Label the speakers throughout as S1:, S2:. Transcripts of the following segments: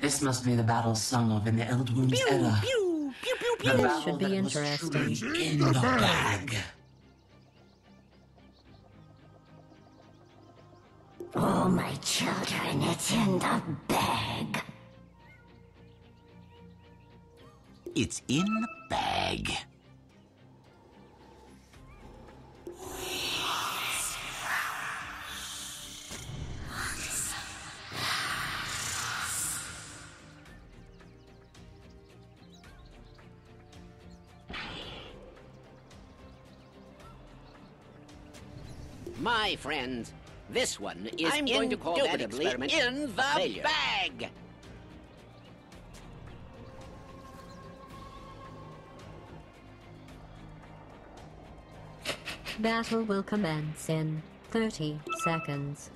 S1: This must be the battle sung of in the Eldwounds era.
S2: Pew, pew, pew,
S1: The
S2: pew.
S1: battle
S3: should be
S1: that
S3: interesting.
S1: truly in the bag.
S4: Oh, my children, it's in the bag.
S5: It's in the bag.
S2: My friends, this one is
S6: I'm going to call that
S2: indubitably
S6: experiment
S2: in
S6: a
S2: the
S6: failure.
S2: bag.
S3: Battle will commence in 30 seconds.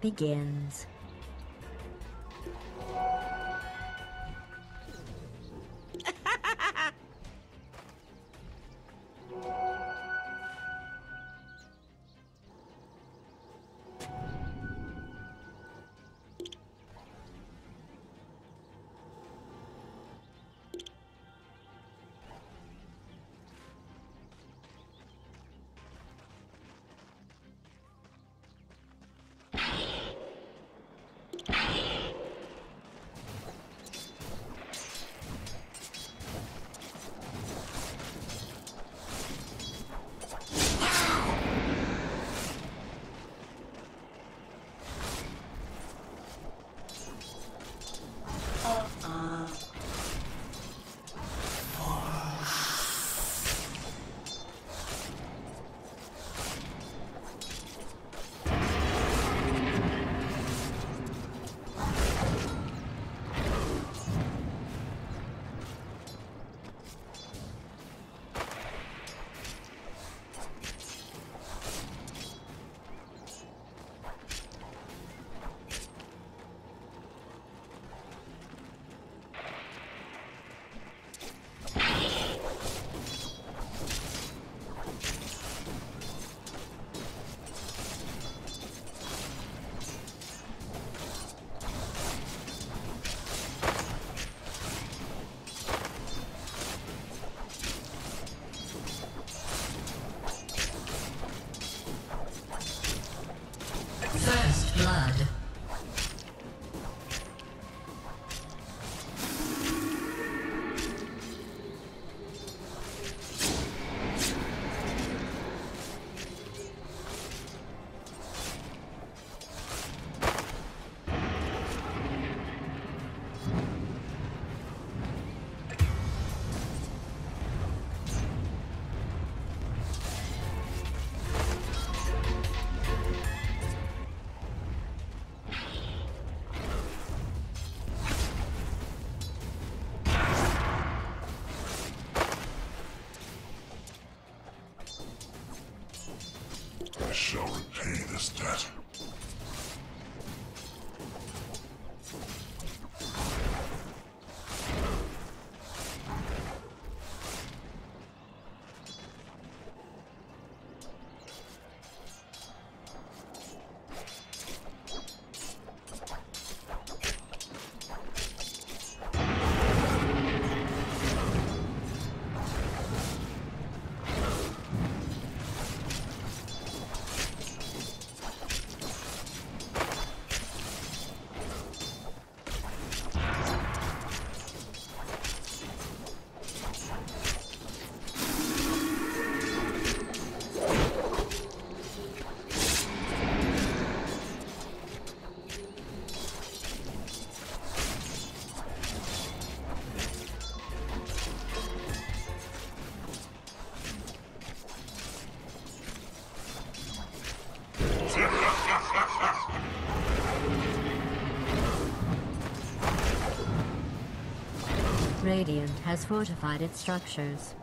S3: Begins. Radiant has fortified its structures.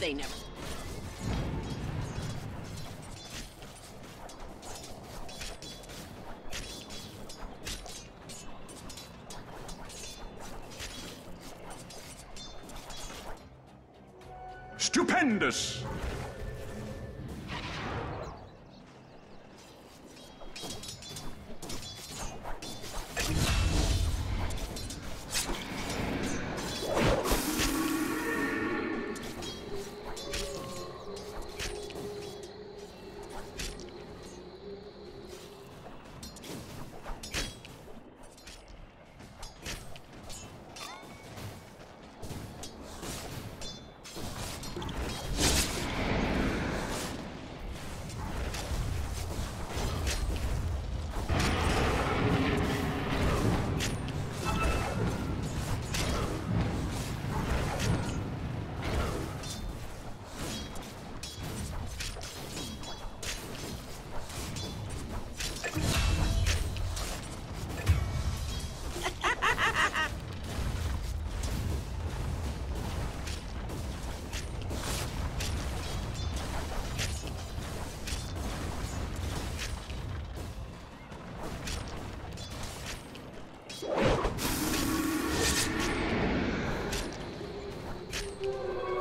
S2: They never.
S7: Stupendous!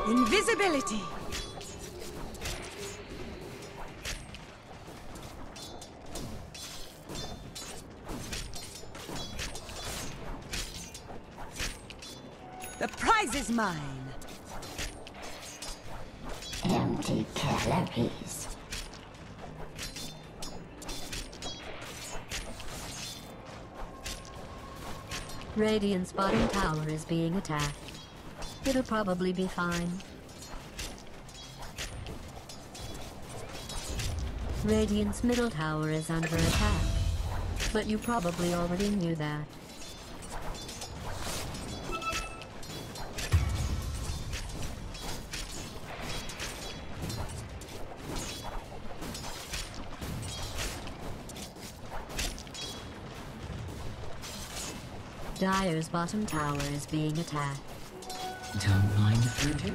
S8: Invisibility. The prize is mine.
S4: Empty calories.
S3: Radiant's bottom tower is being attacked. It'll probably be fine. Radiant's middle tower is under attack. But you probably already knew that. Dire's bottom tower is being attacked.
S9: Don't mind if you do.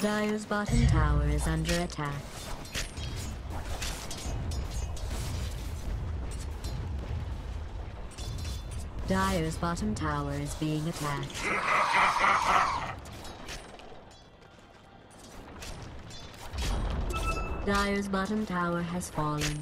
S3: Dire's bottom tower is under attack. Dire's bottom tower is being attacked. Dire's bottom tower has fallen.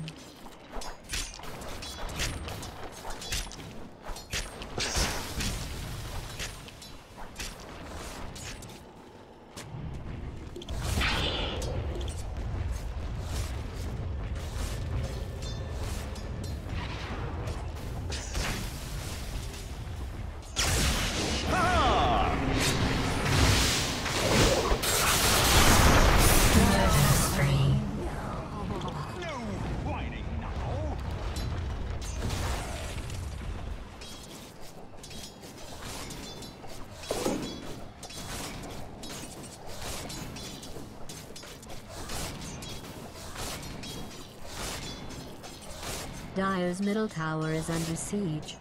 S3: Dire's middle tower is under siege.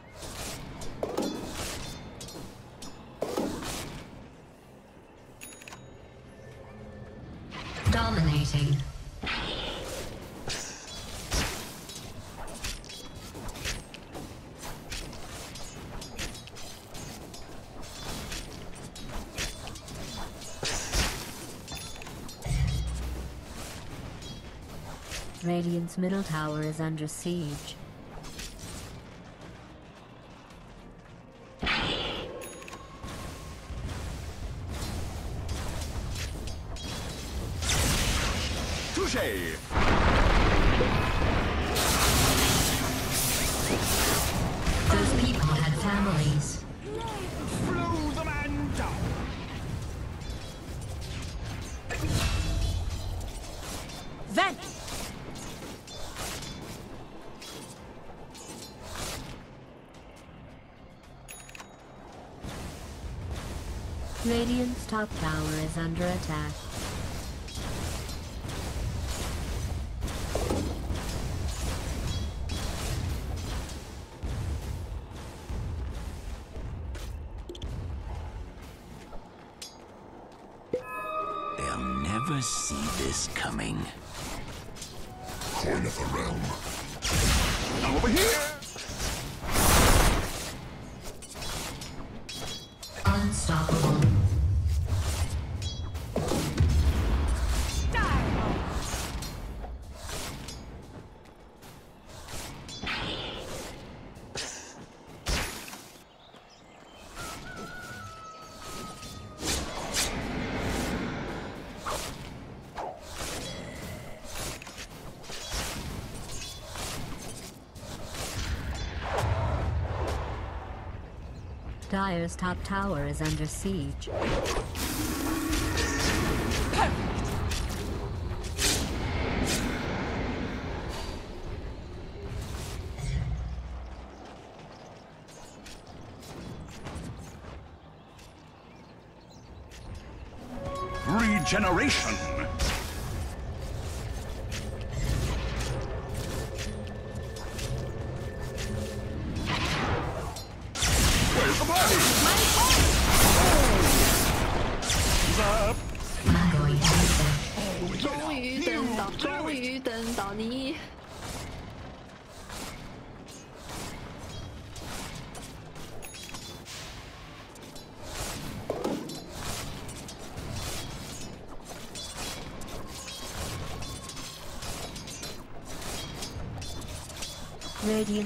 S3: Radiant's middle tower is under siege.
S7: Touche!
S3: Those people had families. Radiant's top tower is under attack.
S5: They'll never see this coming.
S10: Coin of the realm.
S3: Dire's top tower is under siege.
S7: Regeneration!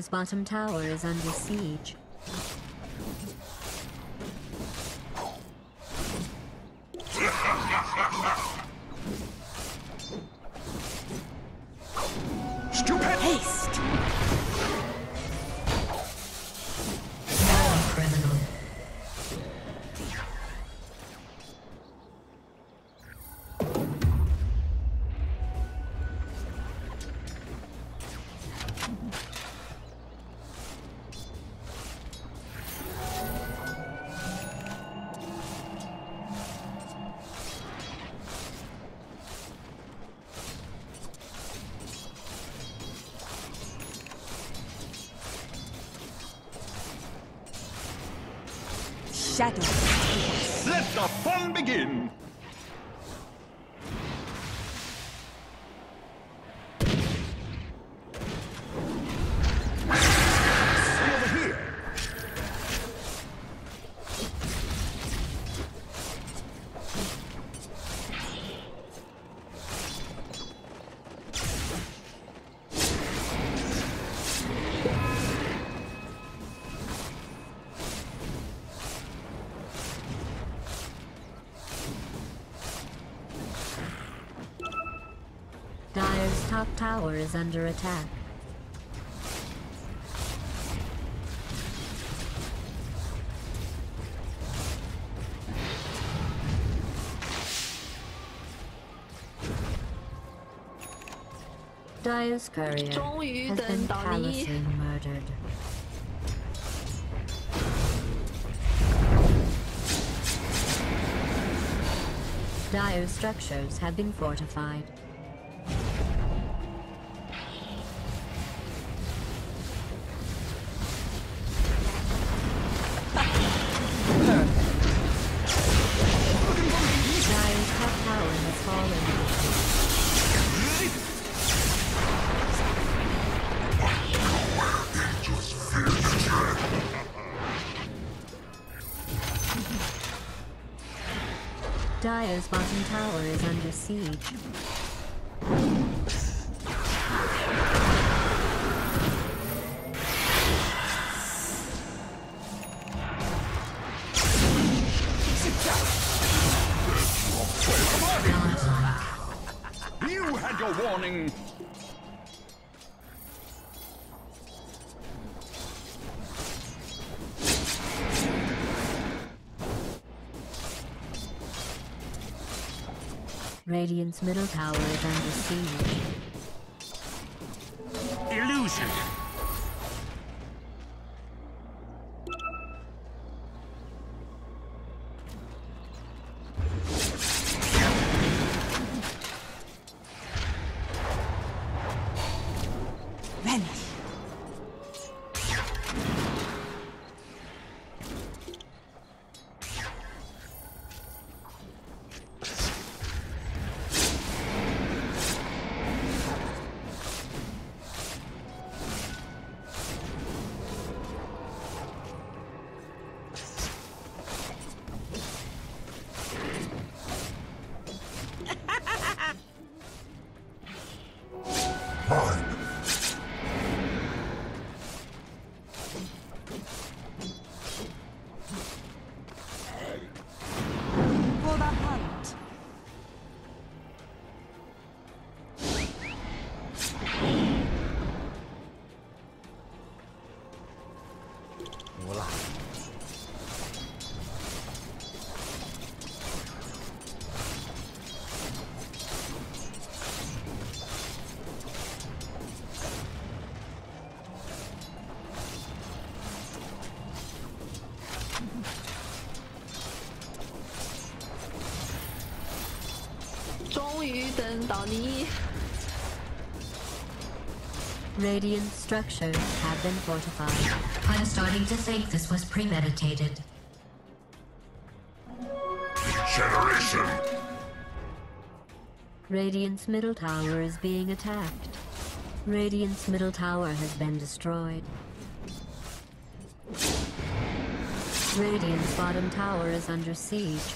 S3: Dire's bottom tower is under siege.
S8: Shadow.
S7: Let the fun begin!
S3: tower is under attack. Dio's courier has been callously murdered. Dire's structures have been fortified. Siege. Radiant's middle tower is under siege.
S11: Poison, Donnie.
S3: Radiant structures have been fortified.
S9: I'm starting to think this was premeditated.
S10: Generation!
S3: Radiant's middle tower is being attacked. Radiant's middle tower has been destroyed. Radiant's bottom tower is under siege.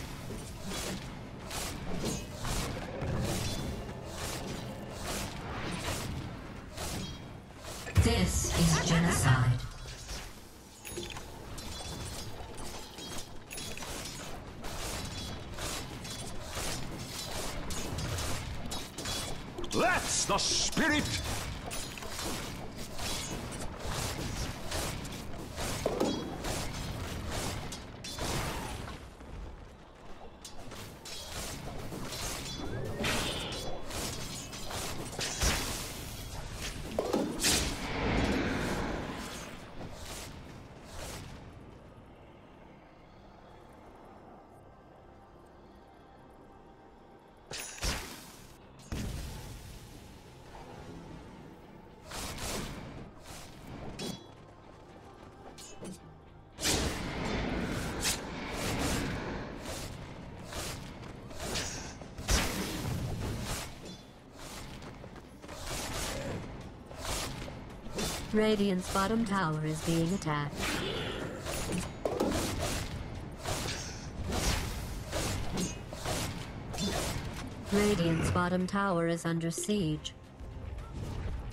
S3: Radiant's bottom tower is being attacked. Radiant's bottom tower is under siege.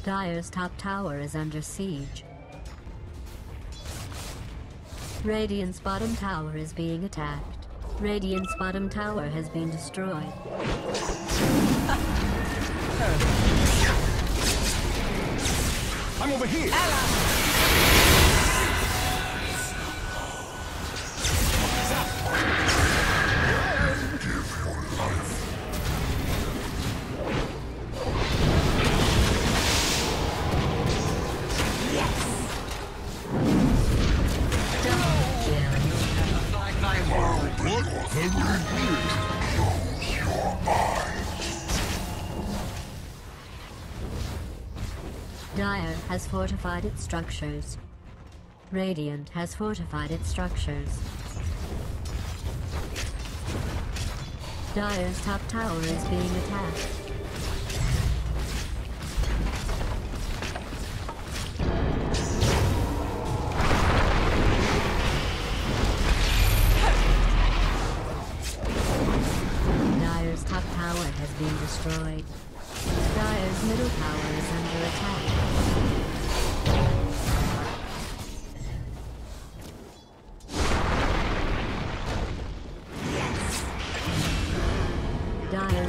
S3: Dire's top tower is under siege. Radiant's bottom tower is being attacked. Radiant's bottom tower has been destroyed.
S7: I'm over here.
S3: Fortified its structures. Radiant has fortified its structures. Dire's top tower is being attacked.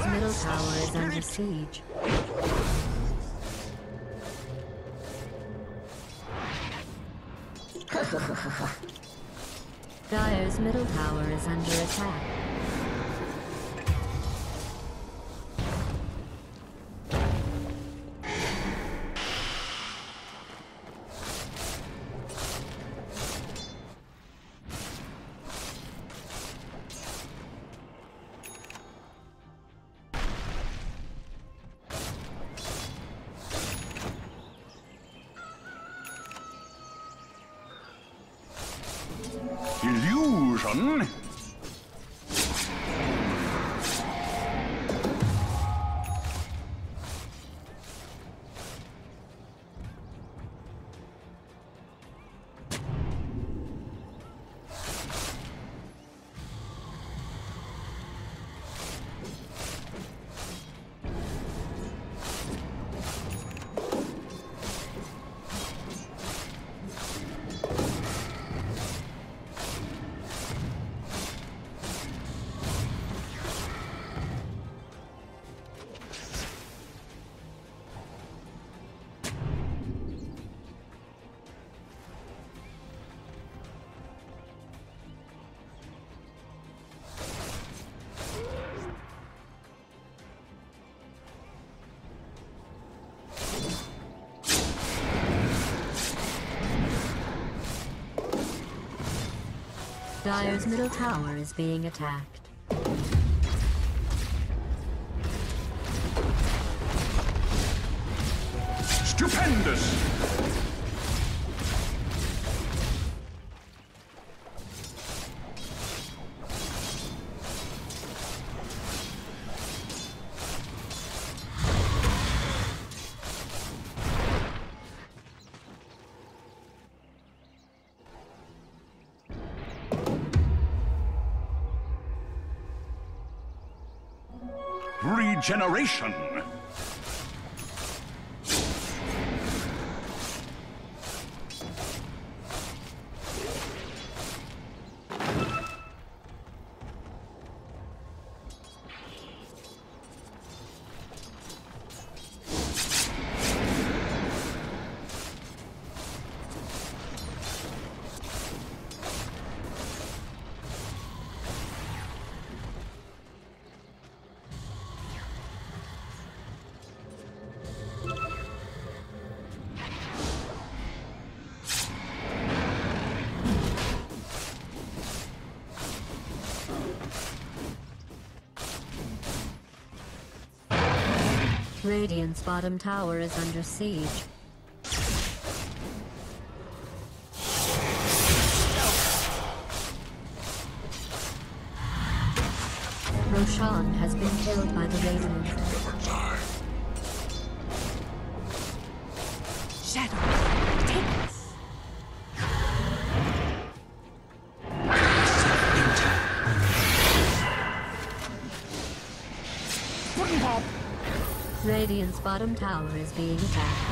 S3: Dire's middle tower is under siege. Dire's middle tower is under attack. Dire's middle tower is being attacked.
S7: Regeneration!
S3: Radiant's bottom tower is under siege. Roshan has been killed by the Radiant. Bottom tower is being attacked.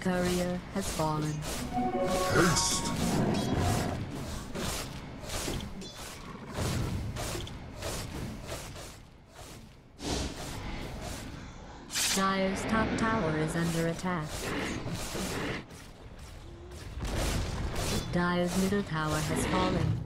S3: Courier has fallen.
S10: Haste.
S3: Dire's top tower is under attack. Dire's middle tower has fallen.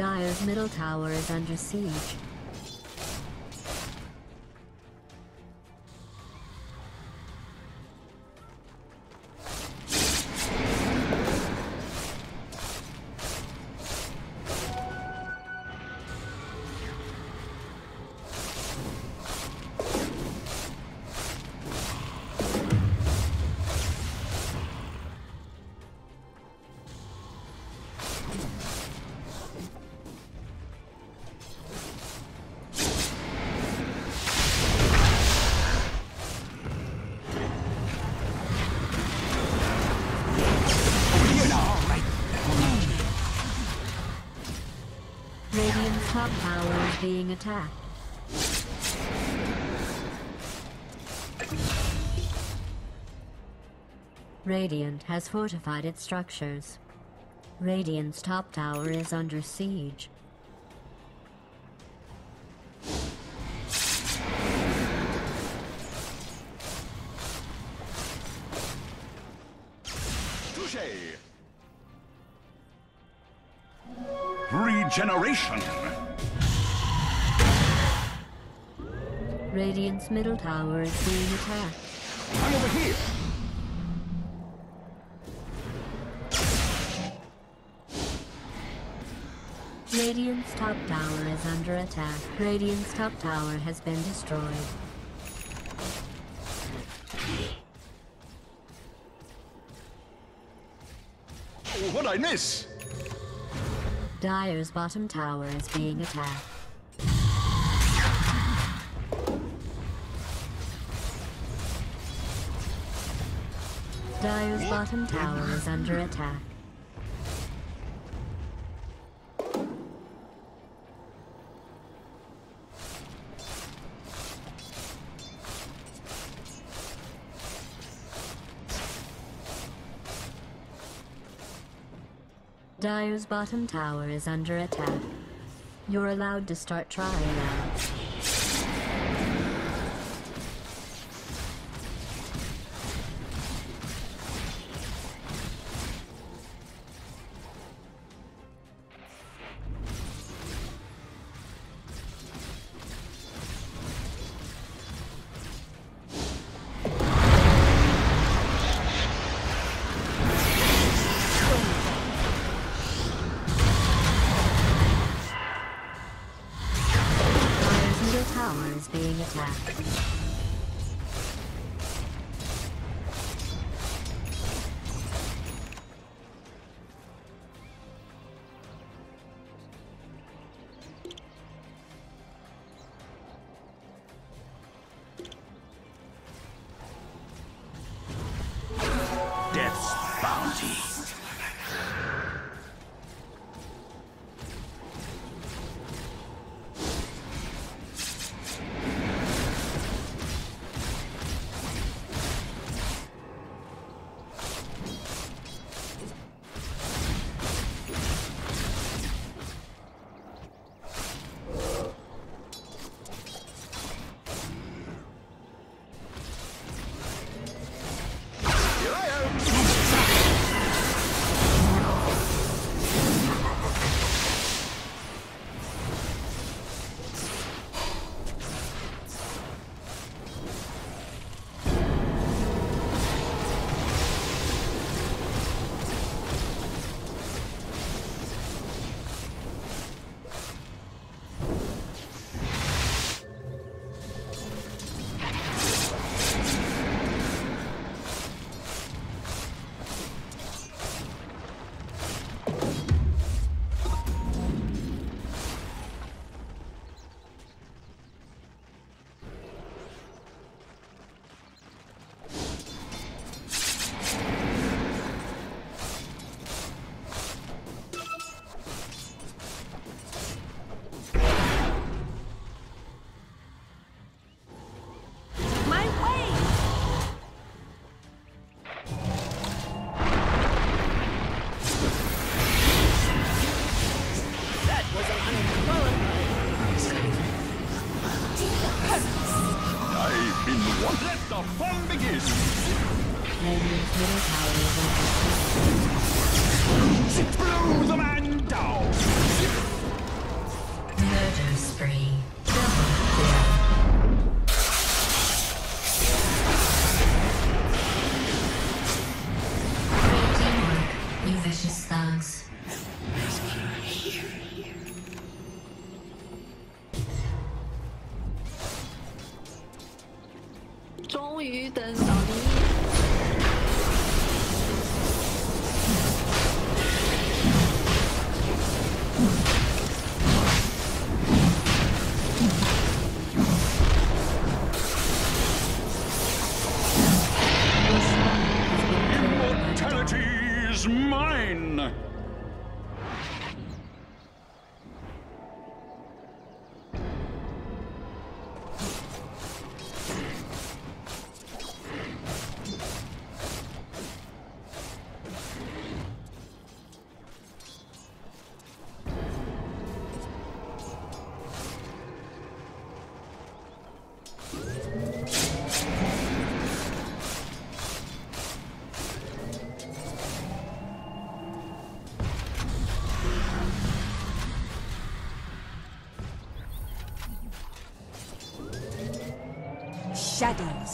S3: Dire's middle tower is under siege. Being attacked. Radiant has fortified its structures. Radiant's top tower is under siege.
S7: Regeneration!
S3: Radiant's middle tower is being attacked.
S7: I'm over here!
S3: Radiant's top tower is under attack. Radiant's top tower has been destroyed.
S7: What'd I miss?
S3: Dire's bottom tower is being attacked. Dire's bottom tower is under attack. Dire's bottom tower is under attack. You're allowed to start trying now.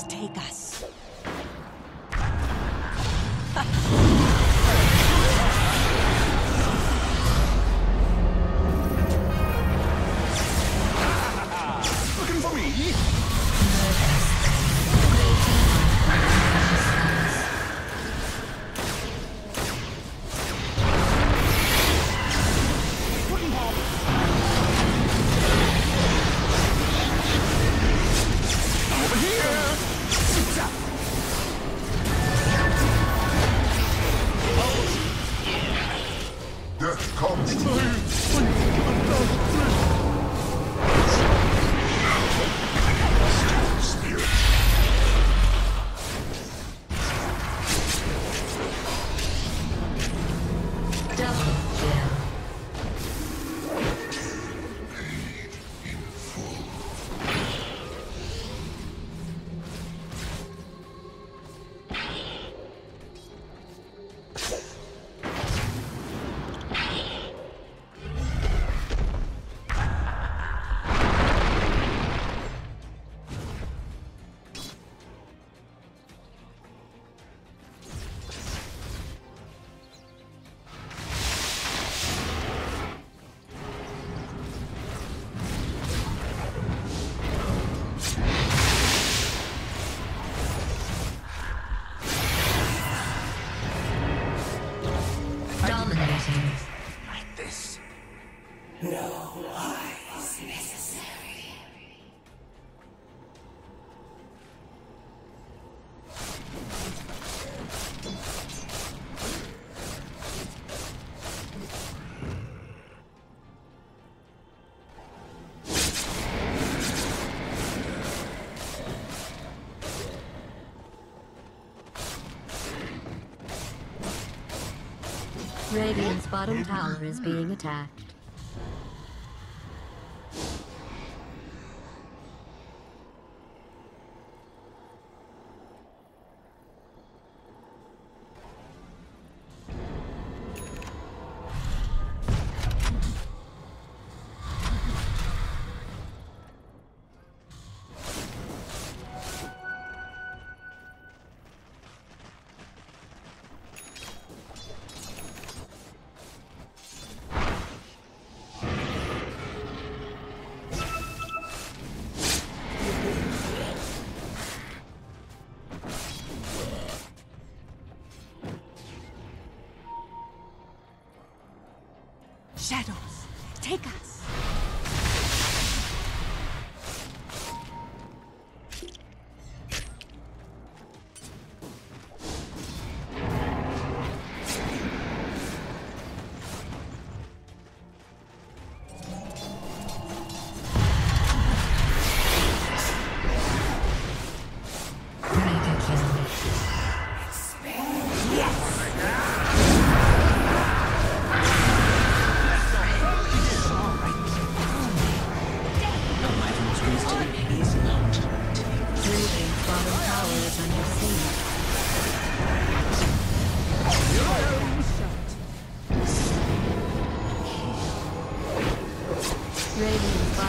S9: take us.
S12: Absolutely.
S3: Radiant's bottom tower is being attacked.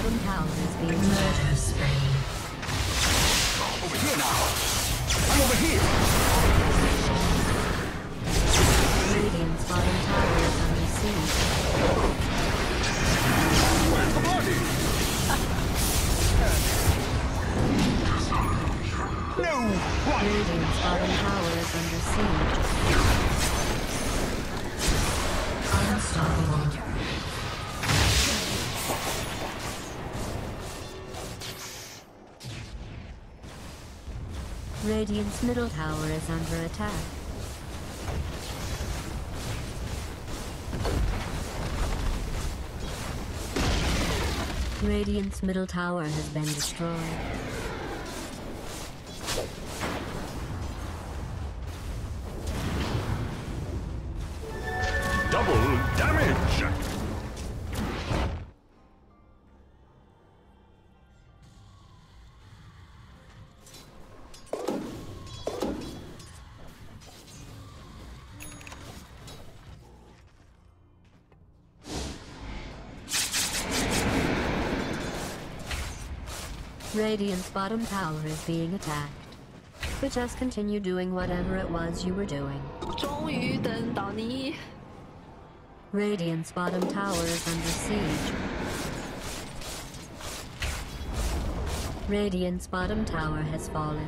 S3: Bottom tower is being
S9: Murder.
S3: Radiant's middle tower is under attack. Radiant's middle tower has been destroyed. Dire's bottom tower is being attacked. But just continue doing whatever it was you were doing. Radiant's bottom tower is under siege. Radiant's bottom tower has fallen.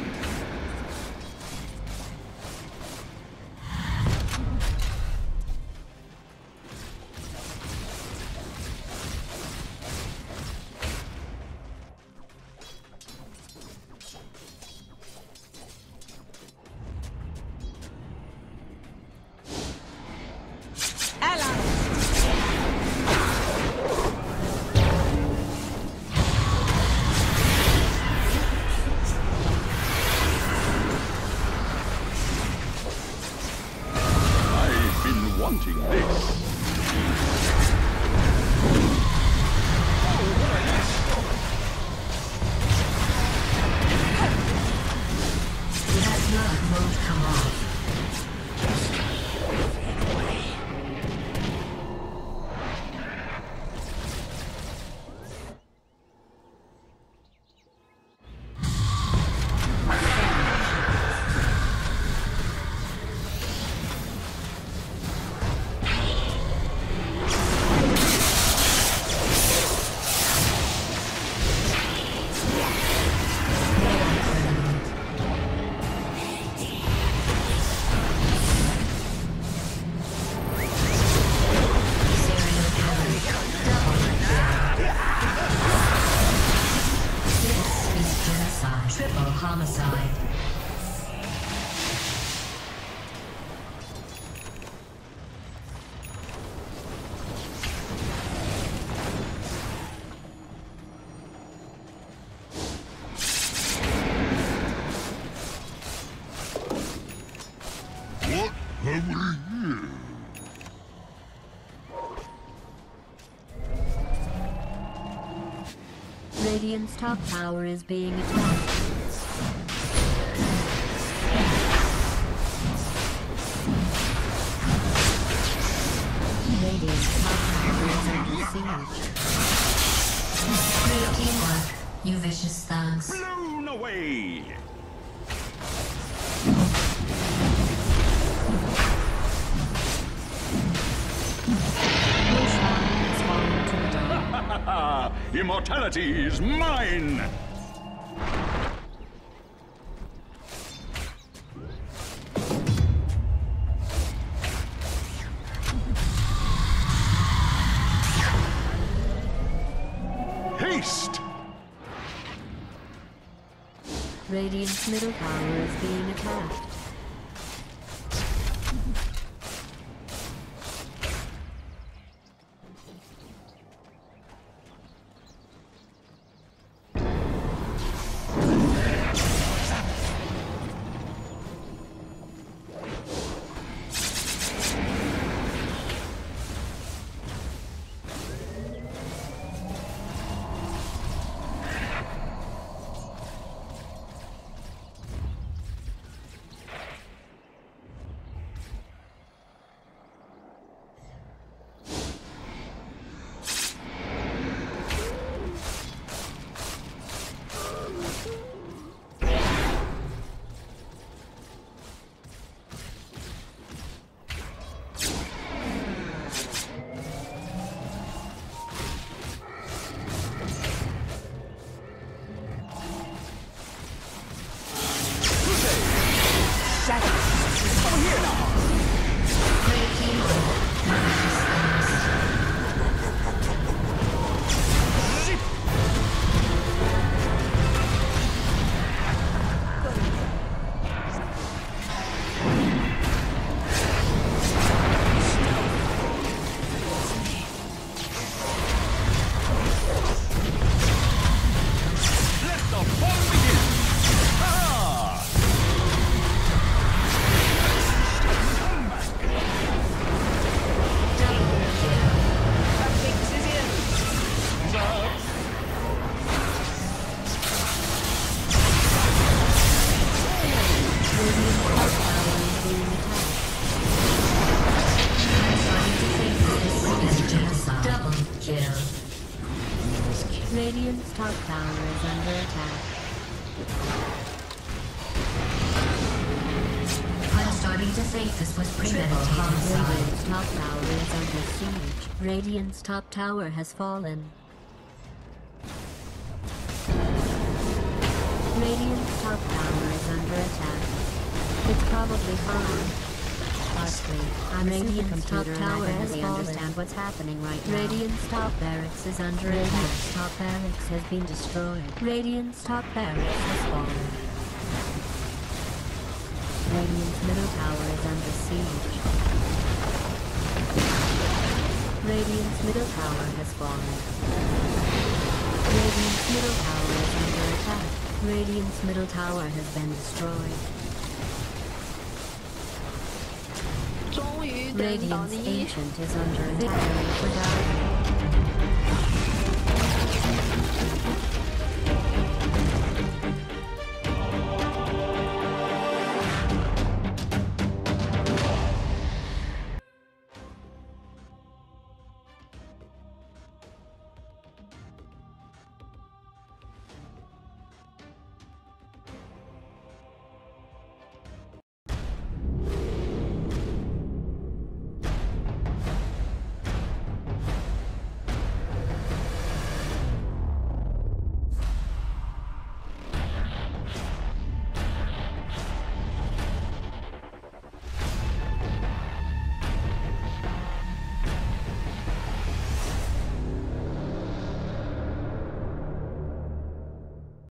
S7: I've
S3: Radiant's top tower is being attacked.
S7: Immortality is mine! Haste!
S3: Radiant's middle tower Radiant's top tower has fallen. Radiant's top tower is under attack. It's probably fine. Barkley, I'm Radiant's top tower has fallen. understand what's happening right now. Radiant's top barracks is under attack. Radiant's top barracks has been destroyed. Radiant's top barracks has fallen. Radiant's middle tower is under siege. Radiant's middle tower has fallen. Radiant's middle tower is under attack. Radiant's middle tower has been destroyed. Radiant's ancient is under attack.